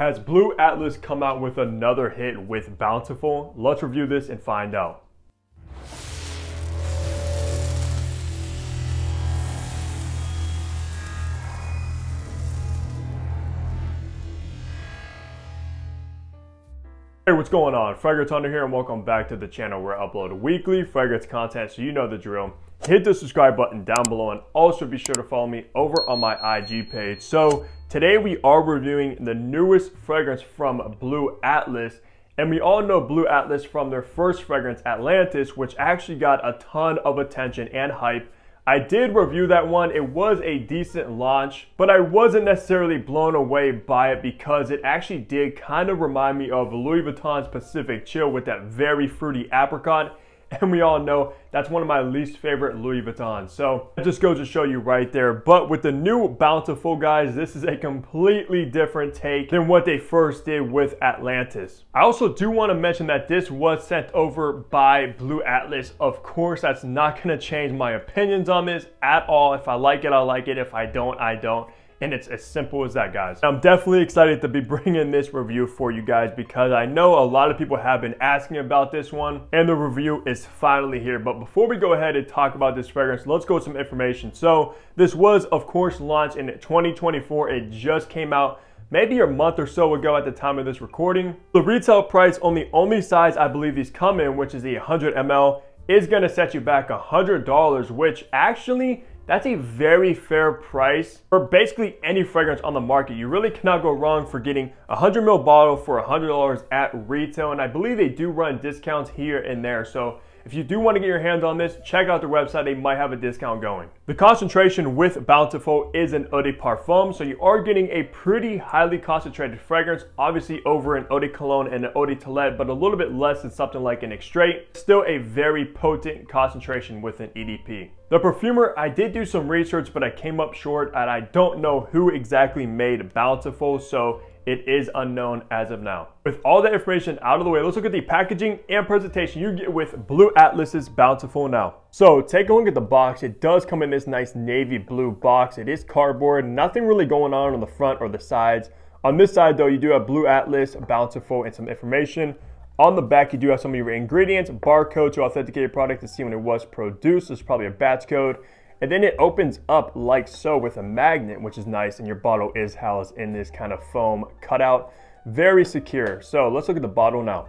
Has Blu Atlas come out with another hit with Bountiful? Let's review this and find out. Hey, what's going on? Fragrance Hunter here and welcome back to the channel where I upload weekly fragrance content so you know the drill. Hit the subscribe button down below and also be sure to follow me over on my IG page. So today we are reviewing the newest fragrance from Blu Atlas and we all know Blu Atlas from their first fragrance Atlantis which actually got a ton of attention and hype I did review that one. It was a decent launch, but I wasn't necessarily blown away by it because it actually did kind of remind me of Louis Vuitton's Pacific Chill with that very fruity apricot. And we all know that's one of my least favorite Louis Vuittons. So it just goes to show you right there. But with the new Bountiful guys, this is a completely different take than what they first did with Atlantis. I also do want to mention that this was sent over by Blu Atlas. Of course, that's not going to change my opinions on this at all. If I like it, I like it. If I don't, I don't. And it's as simple as that, guys. I'm definitely excited to be bringing this review for you guys because I know a lot of people have been asking about this one and the review is finally here. But before we go ahead and talk about this fragrance, let's go with some information. So this was, of course, launched in 2024. It just came out maybe a month or so ago at the time of this recording. The retail price on the only size I believe these come in, which is the 100 ml, is gonna set you back $100, which actually that's a very fair price for basically any fragrance on the market. You really cannot go wrong for getting a 100 ml bottle for $100 at retail. And I believe they do run discounts here and there. So if you do want to get your hands on this, check out their website. They might have a discount going. The concentration with Bountiful is an eau de parfum, so you are getting a pretty highly concentrated fragrance, obviously over an eau de cologne and an eau de toilette, but a little bit less than something like an extrait. Still a very potent concentration with an EDP. The perfumer, I did do some research, but I came up short and I don't know who exactly made Bountiful, so it is unknown as of now. With all that information out of the way, let's look at the packaging and presentation you get with Blu Atlas's Bountiful now. So take a look at the box. It does come in this nice navy blue box. It is cardboard, nothing really going on on the front or the sides. On this side though, you do have Blu Atlas, Bountiful, and some information. On the back, you do have some of your ingredients, barcode to authenticate your product to see when it was produced. There's probably a batch code. And then it opens up like so with a magnet, which is nice. And your bottle is housed in this kind of foam cutout. Very secure. So let's look at the bottle now.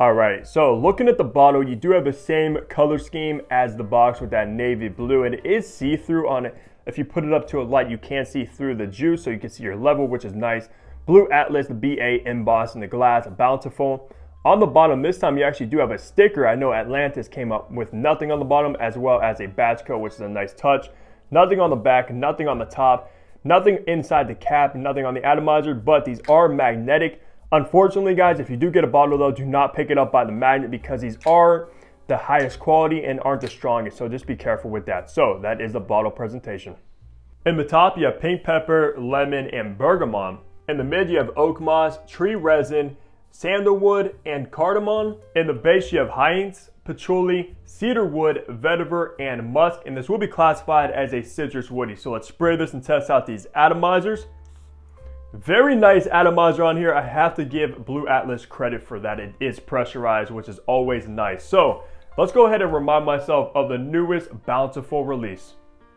All right, so looking at the bottle, you do have the same color scheme as the box with that navy blue. It is see-through on it. If you put it up to a light, you can see through the juice, so you can see your level, which is nice. Blu Atlas, the BA embossed in the glass, bountiful. On the bottom, this time you actually do have a sticker. I know Atlantis came up with nothing on the bottom as well as a batch code, which is a nice touch. Nothing on the back, nothing on the top, nothing inside the cap, nothing on the atomizer, but these are magnetic. Unfortunately, guys, if you do get a bottle though, do not pick it up by the magnet because these are the highest quality and aren't the strongest. So just be careful with that. So that is the bottle presentation. In the top, you have pink pepper, lemon, and bergamot. In the mid, you have oak moss, tree resin, sandalwood, and cardamom. In the base, you have hyacinth, patchouli, cedarwood, vetiver, and musk, and this will be classified as a citrus woody. So let's spray this and test out these atomizers. Very nice atomizer on here. I have to give Blu Atlas credit for that. It is pressurized, which is always nice. So let's go ahead and remind myself of the newest Bountiful release.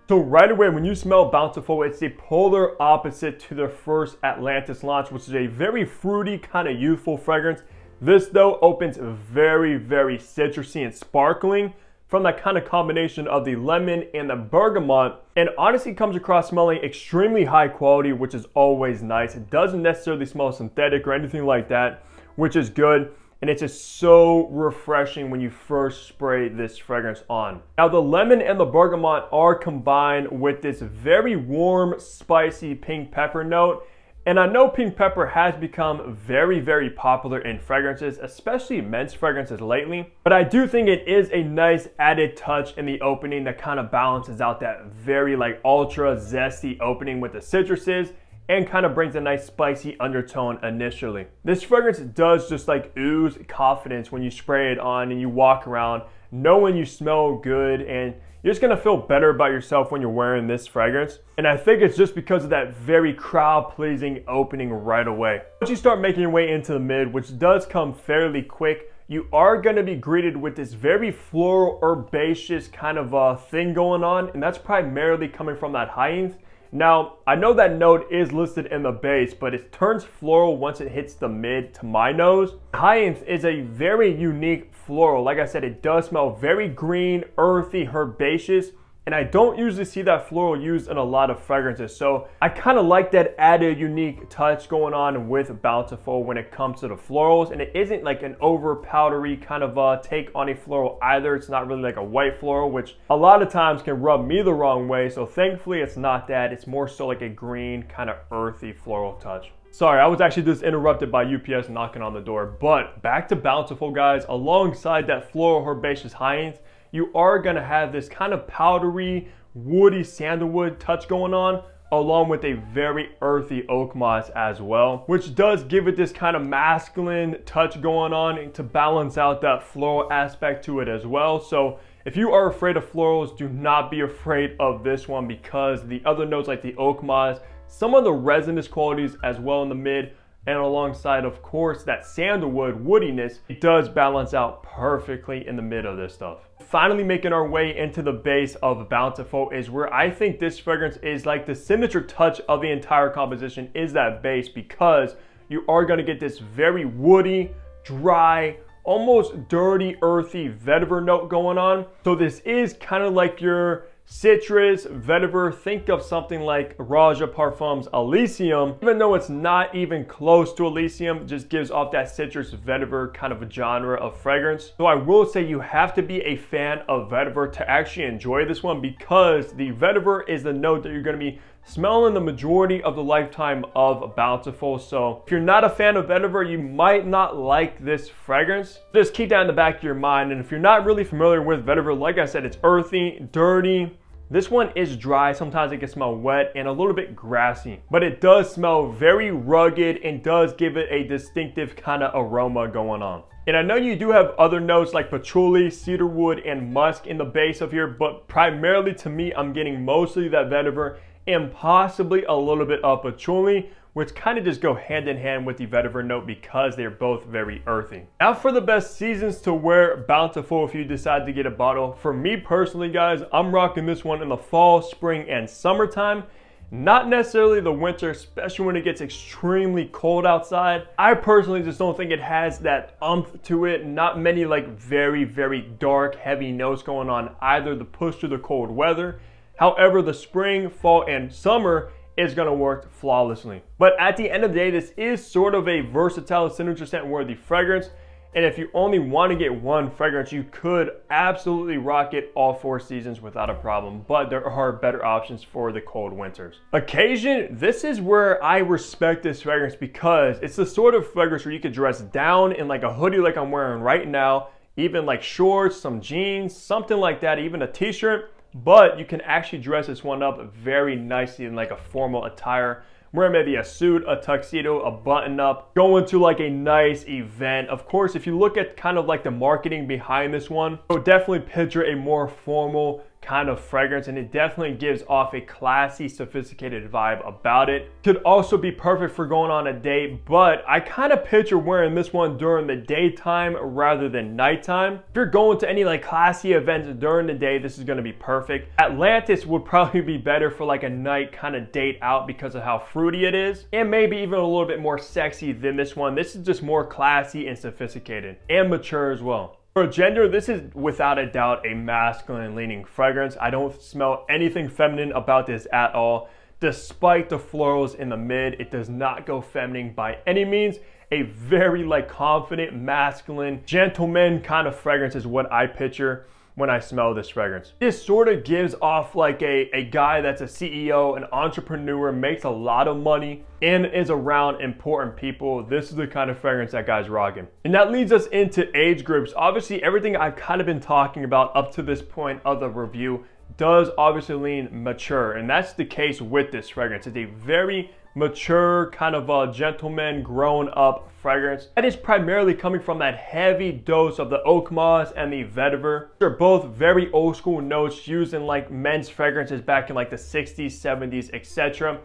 So right away, when you smell Bountiful, it's the polar opposite to the first Atlantis launch, which is a very fruity, kind of youthful fragrance. This though opens very, very citrusy and sparkling from that kind of combination of the lemon and the bergamot. And honestly comes across smelling extremely high quality which is always nice. It doesn't necessarily smell synthetic or anything like that which is good and it's just so refreshing when you first spray this fragrance on. Now the lemon and the bergamot are combined with this very warm, spicy pink pepper note. And I know pink pepper has become very, very popular in fragrances, especially men's fragrances lately. But I do think it is a nice added touch in the opening that kind of balances out that very like ultra zesty opening with the citruses and kind of brings a nice spicy undertone initially. This fragrance does just like ooze confidence when you spray it on and you walk around knowing you smell good and you're just gonna feel better about yourself when you're wearing this fragrance. And I think it's just because of that very crowd pleasing opening right away. Once you start making your way into the mid, which does come fairly quick, you are going to be greeted with this very floral herbaceous kind of uh, thing going on and that's primarily coming from that hyacinth now, I know that note is listed in the base, but it turns floral once it hits the mid to my nose. Hyacinth is a very unique floral. Like I said, it does smell very green, earthy, herbaceous, and I don't usually see that floral used in a lot of fragrances. So I kind of like that added unique touch going on with Bountiful when it comes to the florals. And it isn't like an over powdery kind of uh, take on a floral either. It's not really like a white floral, which a lot of times can rub me the wrong way. So thankfully it's not that. It's more so like a green kind of earthy floral touch. Sorry, I was actually just interrupted by UPS knocking on the door. But back to Bountiful, guys. Alongside that floral herbaceous hyacinth, you are gonna have this kind of powdery, woody sandalwood touch going on along with a very earthy oak moss as well, which does give it this kind of masculine touch going on to balance out that floral aspect to it as well. So if you are afraid of florals, do not be afraid of this one because the other notes like the oak moss, some of the resinous qualities as well in the mid and alongside of course that sandalwood woodiness, it does balance out perfectly in the mid of this stuff. Finally making our way into the base of Bountiful is where I think this fragrance is like the signature touch of the entire composition is that base because you are gonna get this very woody, dry, almost dirty, earthy vetiver note going on. So this is kind of like your citrus, vetiver, think of something like Roja Parfums Elysium. Even though it's not even close to Elysium, just gives off that citrus vetiver kind of a genre of fragrance. So I will say you have to be a fan of vetiver to actually enjoy this one because the vetiver is the note that you're gonna be smelling the majority of the lifetime of Bountiful. So if you're not a fan of vetiver, you might not like this fragrance. Just keep that in the back of your mind. And if you're not really familiar with vetiver, like I said, it's earthy, dirty, this one is dry, sometimes it can smell wet and a little bit grassy, but it does smell very rugged and does give it a distinctive kind of aroma going on. And I know you do have other notes like patchouli, cedarwood, and musk in the base of here, but primarily to me, I'm getting mostly that vetiver and possibly a little bit of patchouli, which kind of just go hand in hand with the vetiver note because they're both very earthy. Now for the best seasons to wear Bountiful if you decide to get a bottle. For me personally guys, I'm rocking this one in the fall, spring, and summertime. Not necessarily the winter, especially when it gets extremely cold outside. I personally just don't think it has that umph to it. Not many like very, very dark, heavy notes going on either the push to the cold weather. However, the spring, fall, and summer is gonna work flawlessly. But at the end of the day, this is sort of a versatile signature scent worthy fragrance. And if you only want to get one fragrance, you could absolutely rock it all four seasons without a problem, but there are better options for the cold winters. Occasion, this is where I respect this fragrance because it's the sort of fragrance where you could dress down in like a hoodie like I'm wearing right now, even like shorts, some jeans, something like that, even a t-shirt, but you can actually dress this one up very nicely in like a formal attire wear maybe a suit, a tuxedo, a button up, going to like a nice event. Of course, if you look at kind of like the marketing behind this one, so definitely picture a more formal kind of fragrance and it definitely gives off a classy, sophisticated vibe about it. Could also be perfect for going on a date, but I kind of picture wearing this one during the daytime rather than nighttime. If you're going to any like classy events during the day, this is gonna be perfect. Atlantis would probably be better for like a night kind of date out because of how fruity it is and maybe even a little bit more sexy than this one. This is just more classy and sophisticated and mature as well. For gender, this is without a doubt a masculine leaning fragrance. I don't smell anything feminine about this at all. Despite the florals in the mid, it does not go feminine by any means. A very like confident, masculine, gentleman kind of fragrance is what I picture when I smell this fragrance. This sort of gives off like a, a guy that's a CEO, an entrepreneur, makes a lot of money, and is around important people. This is the kind of fragrance that guy's rocking. And that leads us into age groups. Obviously, everything I've kind of been talking about up to this point of the review does obviously lean mature, and that's the case with this fragrance. It's a very mature, kind of a gentleman, grown up fragrance. That is primarily coming from that heavy dose of the oak moss and the vetiver. They're both very old school notes used in like men's fragrances back in like the 60s, 70s, etc.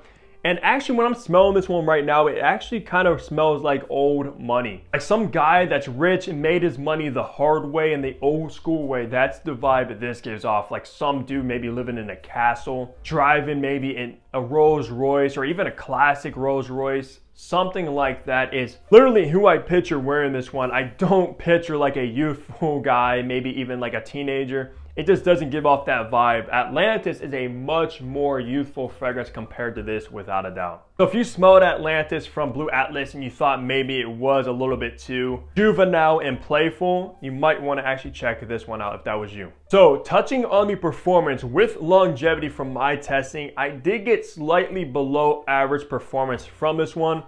And actually, when I'm smelling this one right now, it actually kind of smells like old money. Like some guy that's rich and made his money the hard way and the old school way. That's the vibe that this gives off. Like some dude maybe living in a castle, driving maybe in a Rolls Royce or even a classic Rolls Royce. Something like that is literally who I picture wearing this one. I don't picture like a youthful guy, maybe even like a teenager it just doesn't give off that vibe. Atlantis is a much more youthful fragrance compared to this without a doubt. So if you smelled Atlantis from Blu Atlas and you thought maybe it was a little bit too juvenile and playful, you might want to actually check this one out if that was you. So touching on the performance with longevity from my testing, I did get slightly below average performance from this one.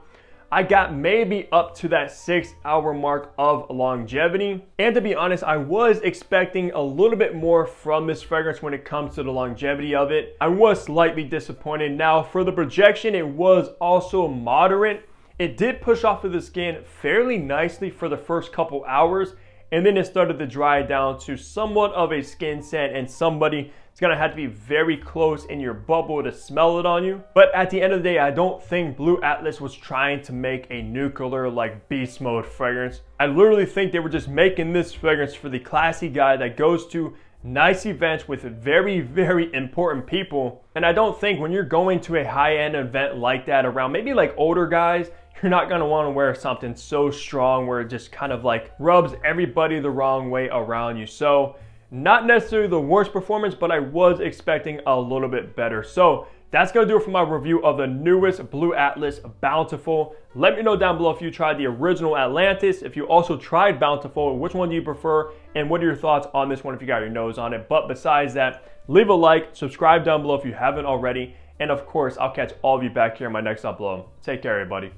I got maybe up to that six hour mark of longevity. And to be honest, I was expecting a little bit more from this fragrance when it comes to the longevity of it. I was slightly disappointed. Now for the projection, it was also moderate. It did push off of the skin fairly nicely for the first couple hours and then it started to dry down to somewhat of a skin scent and somebody is gonna have to be very close in your bubble to smell it on you. But at the end of the day, I don't think Blu Atlas was trying to make a nuclear like beast mode fragrance. I literally think they were just making this fragrance for the classy guy that goes to nice events with very, very important people. And I don't think when you're going to a high-end event like that around maybe like older guys, you're not gonna wanna wear something so strong where it just kind of like rubs everybody the wrong way around you. So not necessarily the worst performance, but I was expecting a little bit better. So that's gonna do it for my review of the newest Blu Atlas Bountiful. Let me know down below if you tried the original Atlantis, if you also tried Bountiful, which one do you prefer, and what are your thoughts on this one if you got your nose on it. But besides that, leave a like, subscribe down below if you haven't already, and of course, I'll catch all of you back here in my next upload. Take care, everybody.